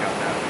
got that.